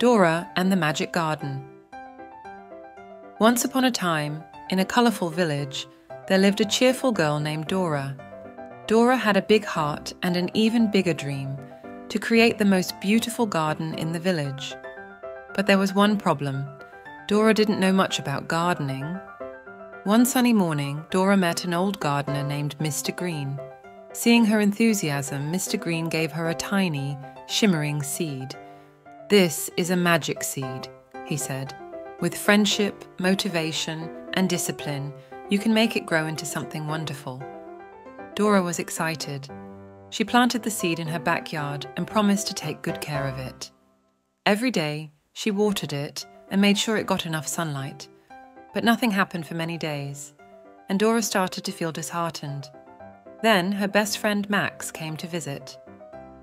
and the Magic Garden. Once upon a time, in a colourful village, there lived a cheerful girl named Dora. Dora had a big heart and an even bigger dream to create the most beautiful garden in the village. But there was one problem Dora didn't know much about gardening. One sunny morning, Dora met an old gardener named Mr. Green. Seeing her enthusiasm, Mr. Green gave her a tiny, shimmering seed. This is a magic seed, he said. With friendship, motivation, and discipline, you can make it grow into something wonderful. Dora was excited. She planted the seed in her backyard and promised to take good care of it. Every day, she watered it and made sure it got enough sunlight. But nothing happened for many days, and Dora started to feel disheartened. Then her best friend Max came to visit.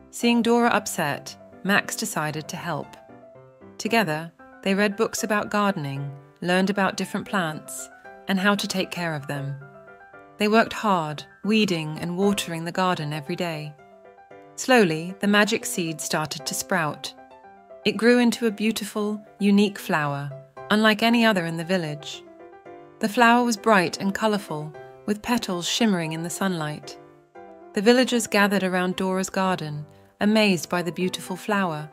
Seeing Dora upset, Max decided to help. Together, they read books about gardening, learned about different plants, and how to take care of them. They worked hard, weeding and watering the garden every day. Slowly, the magic seed started to sprout. It grew into a beautiful, unique flower, unlike any other in the village. The flower was bright and colourful, with petals shimmering in the sunlight. The villagers gathered around Dora's garden amazed by the beautiful flower.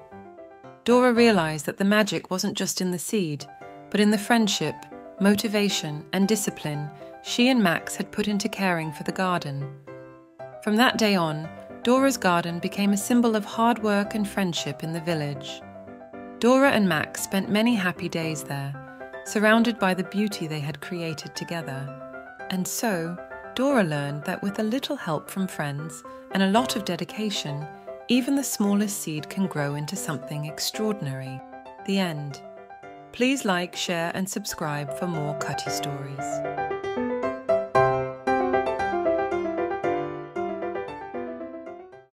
Dora realized that the magic wasn't just in the seed, but in the friendship, motivation, and discipline she and Max had put into caring for the garden. From that day on, Dora's garden became a symbol of hard work and friendship in the village. Dora and Max spent many happy days there, surrounded by the beauty they had created together. And so, Dora learned that with a little help from friends and a lot of dedication, even the smallest seed can grow into something extraordinary. The end. Please like, share, and subscribe for more Kutty stories.